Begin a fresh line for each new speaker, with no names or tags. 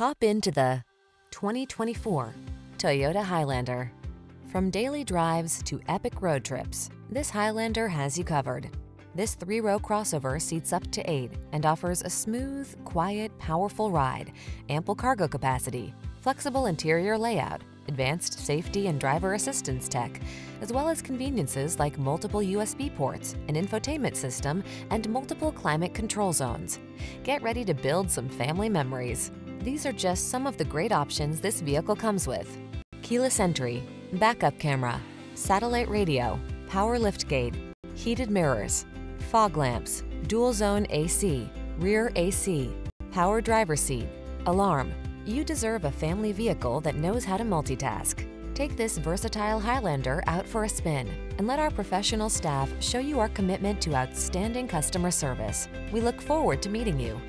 Hop into the 2024 Toyota Highlander. From daily drives to epic road trips, this Highlander has you covered. This three-row crossover seats up to eight and offers a smooth, quiet, powerful ride, ample cargo capacity, flexible interior layout, advanced safety and driver assistance tech, as well as conveniences like multiple USB ports, an infotainment system, and multiple climate control zones. Get ready to build some family memories. These are just some of the great options this vehicle comes with. Keyless entry, backup camera, satellite radio, power liftgate, heated mirrors, fog lamps, dual zone AC, rear AC, power driver seat, alarm. You deserve a family vehicle that knows how to multitask. Take this versatile Highlander out for a spin and let our professional staff show you our commitment to outstanding customer service. We look forward to meeting you.